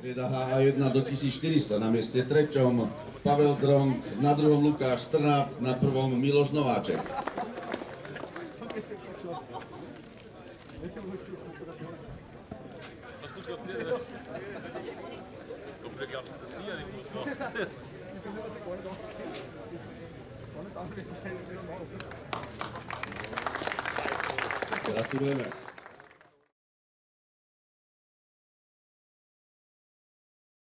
Trieda HA1 do 1400, na mieste treťom Pavel Dronk, na druhom Lukáš Trnát, na prvom Miloš Nováček. Gratulujeme.